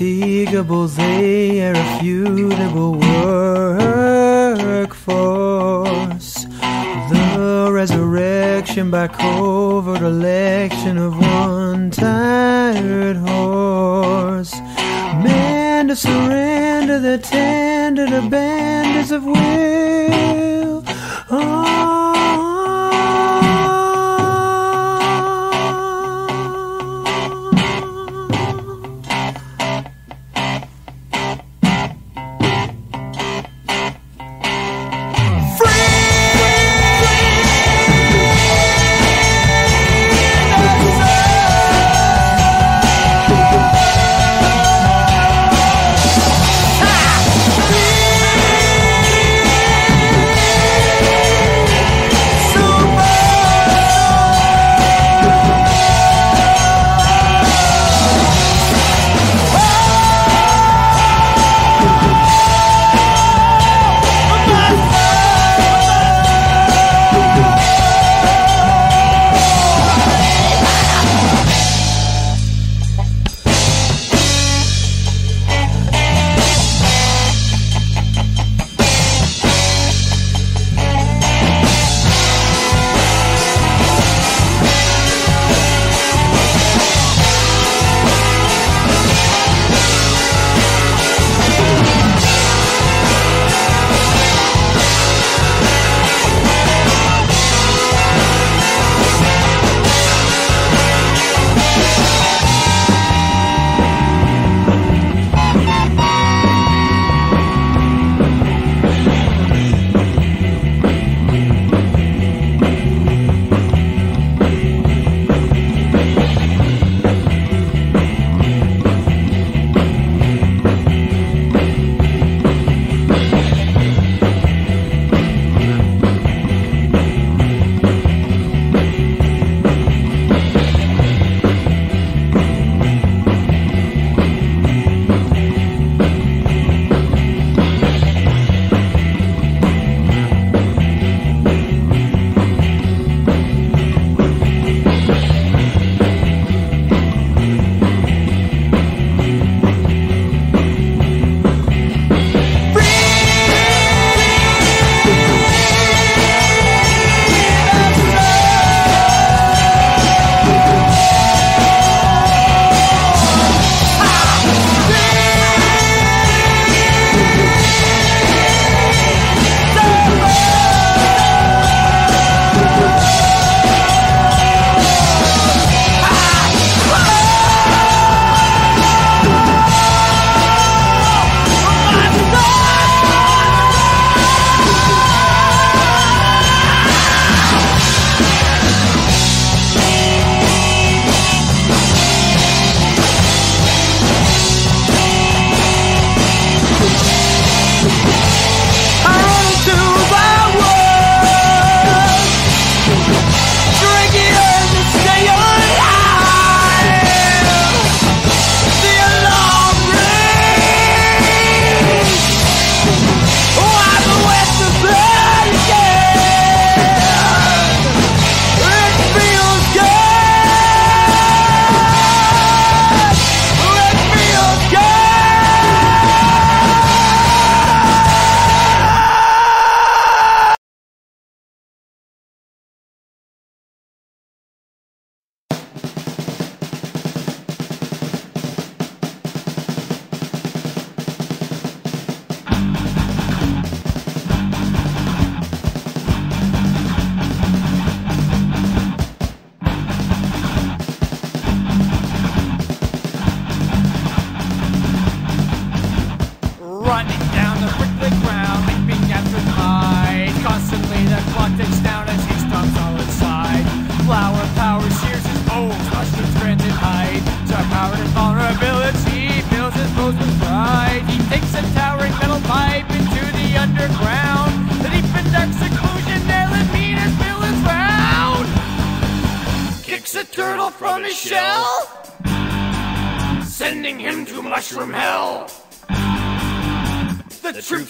indefatigable, they irrefutable workforce. The resurrection by covert election of one tired horse. Man to surrender the tender to bandits of will. Oh.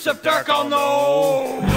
Of dark all know.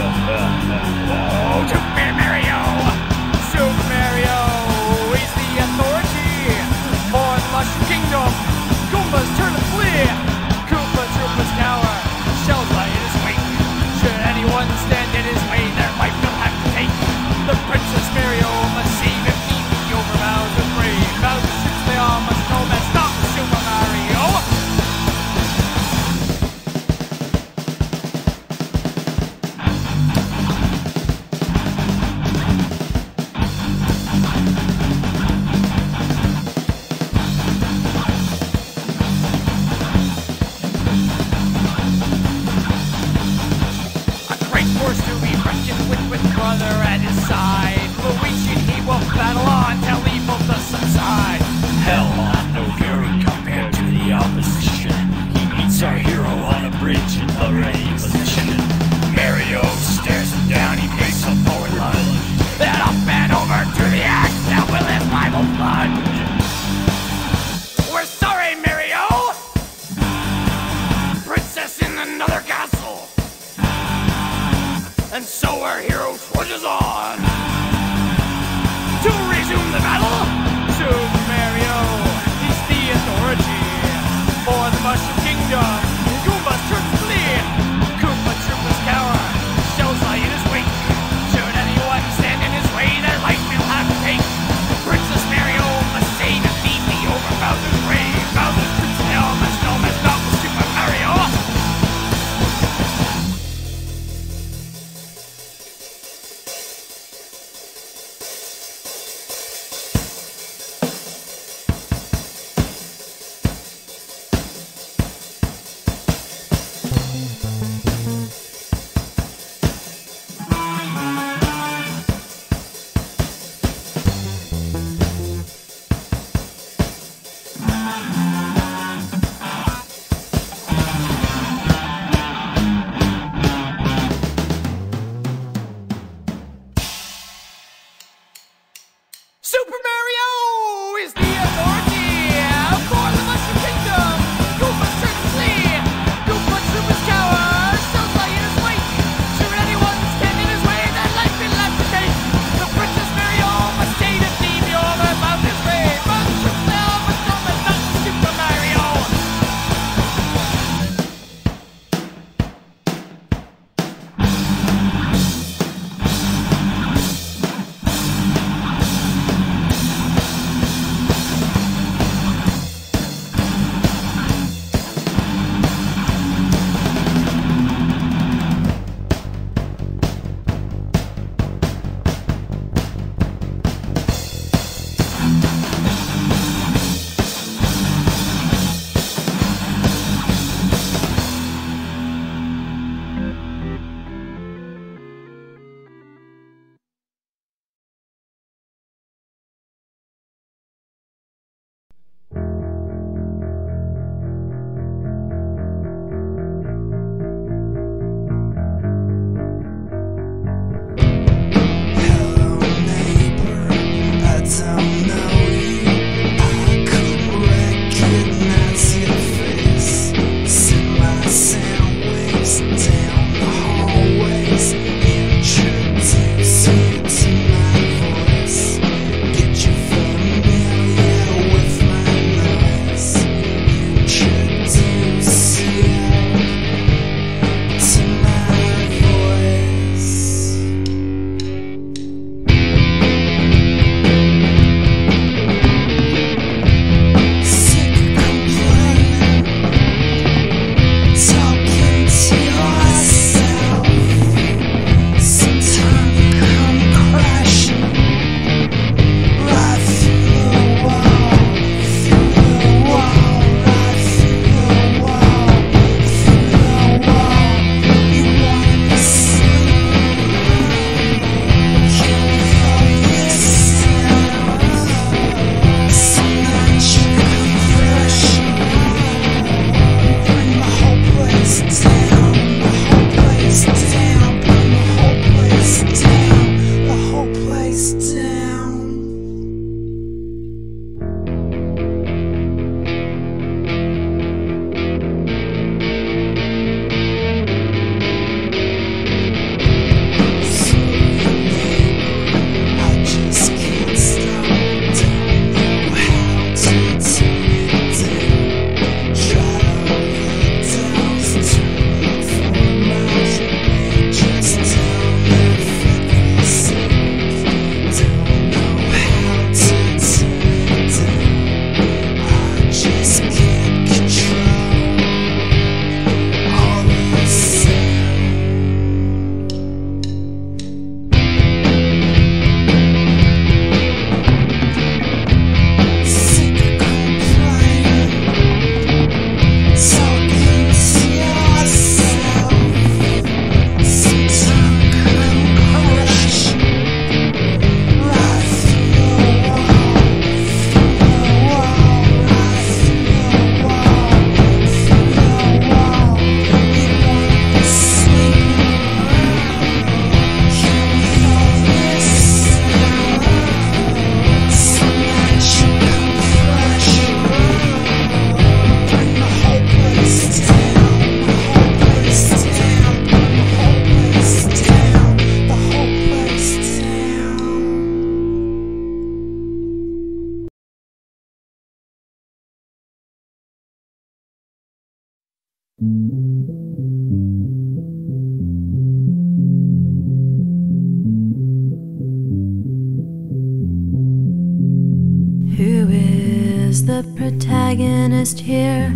The protagonist here?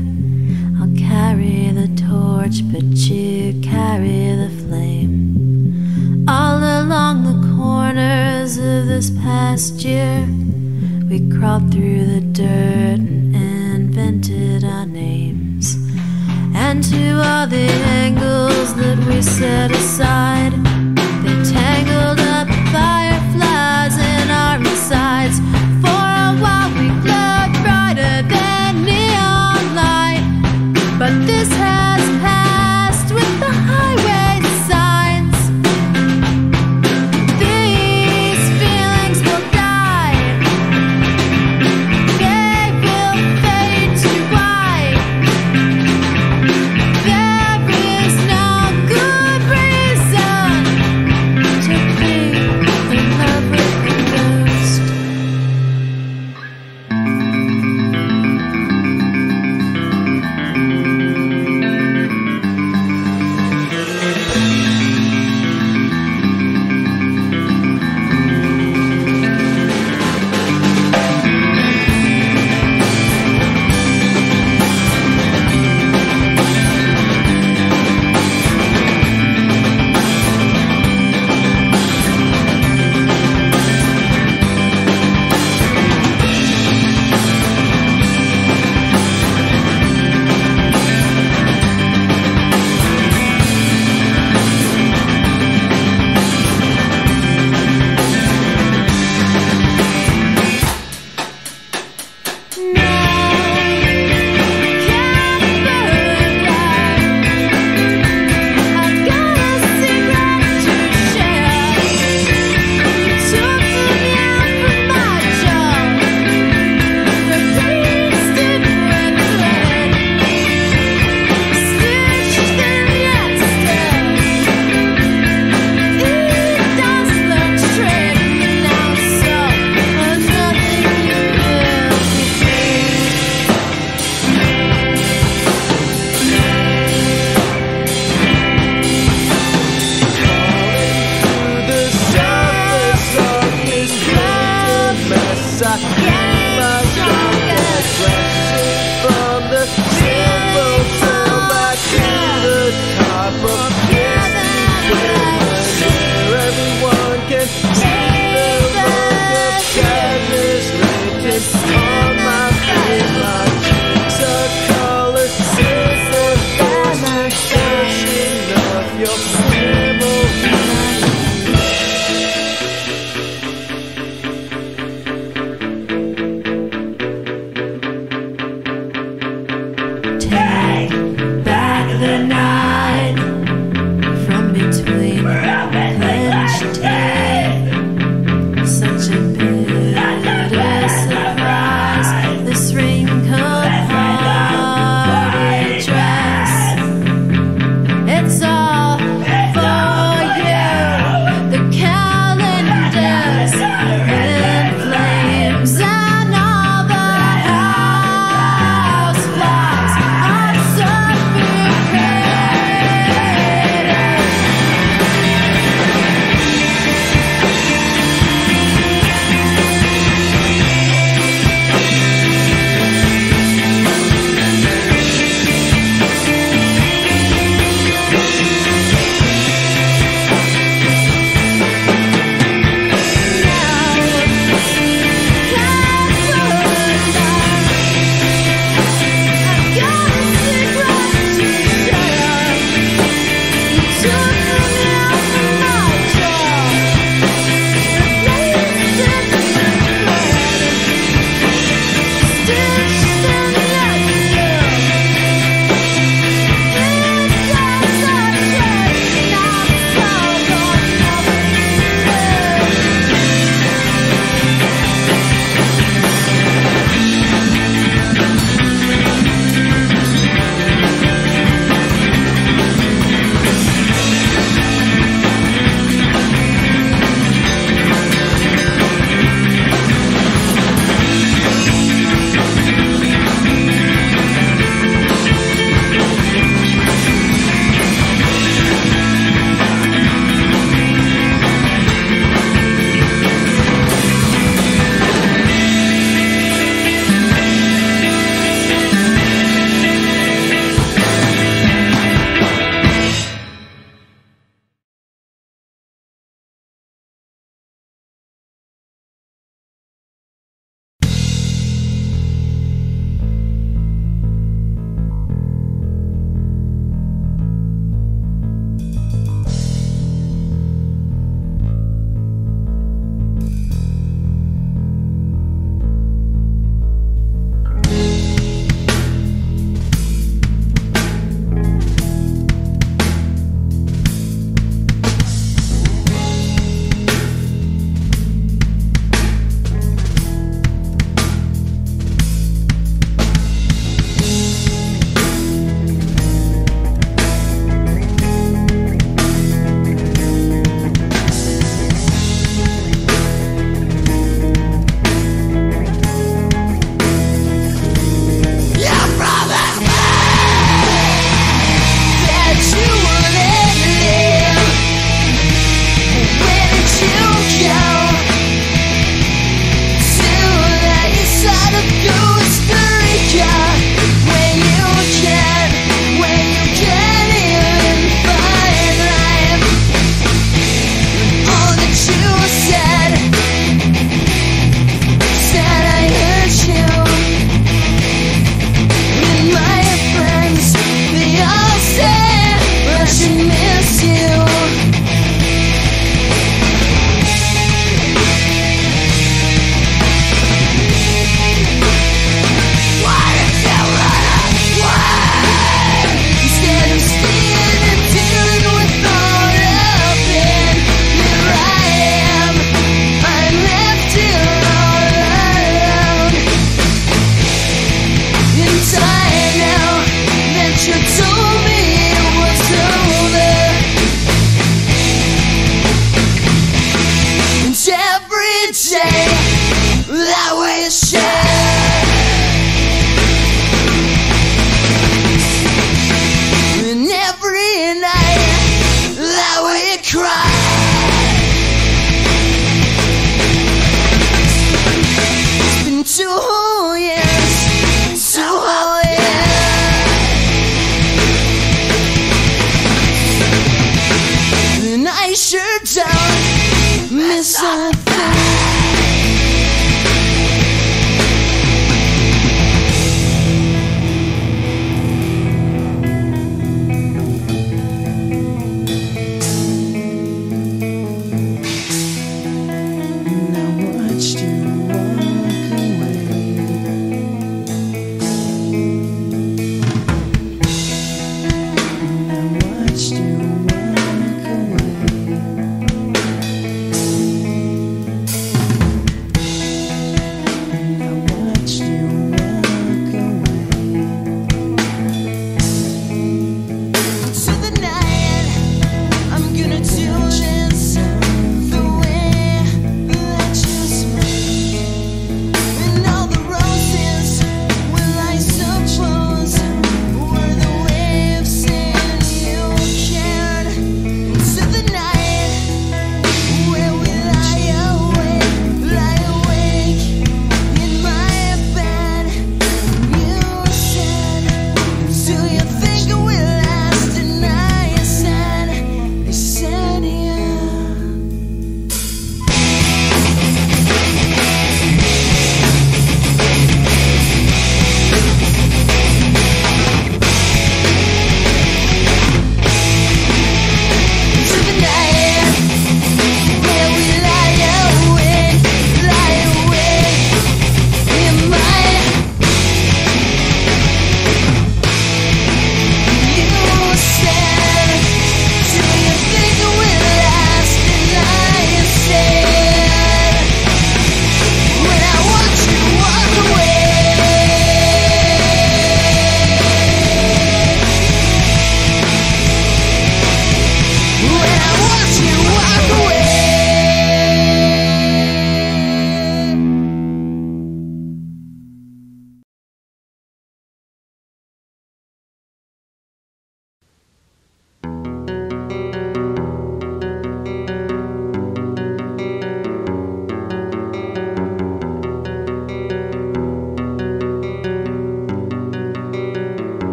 I'll carry the torch, but you carry the flame. All along the corners of this past year, we crawled through the dirt and invented our names. And to all the angles that we set aside, this has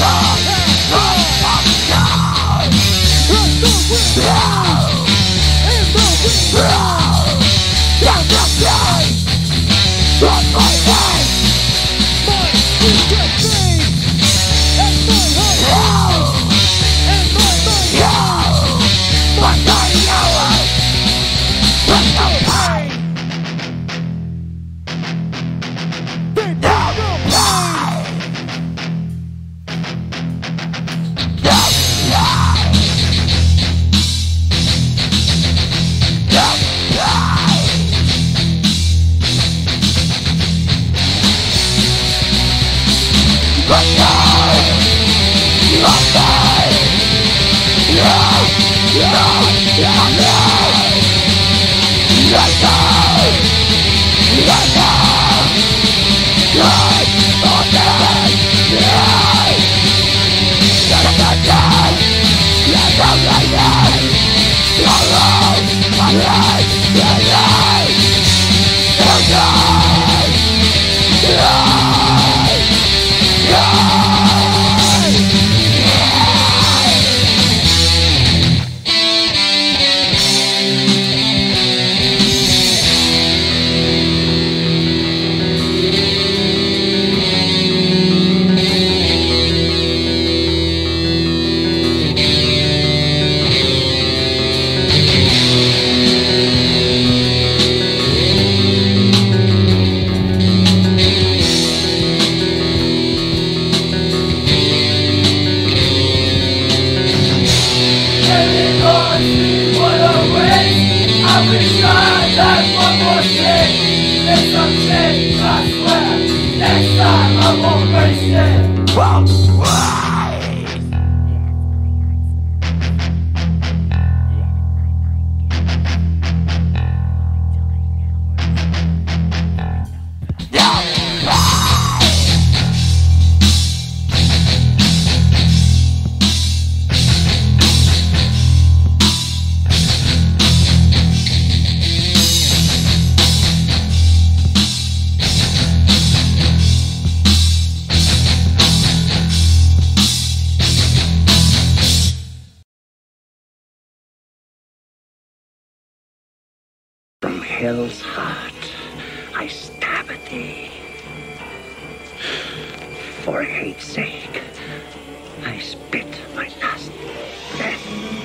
Ah! From hell's heart, I stab at thee. For hate's sake, I spit my last breath.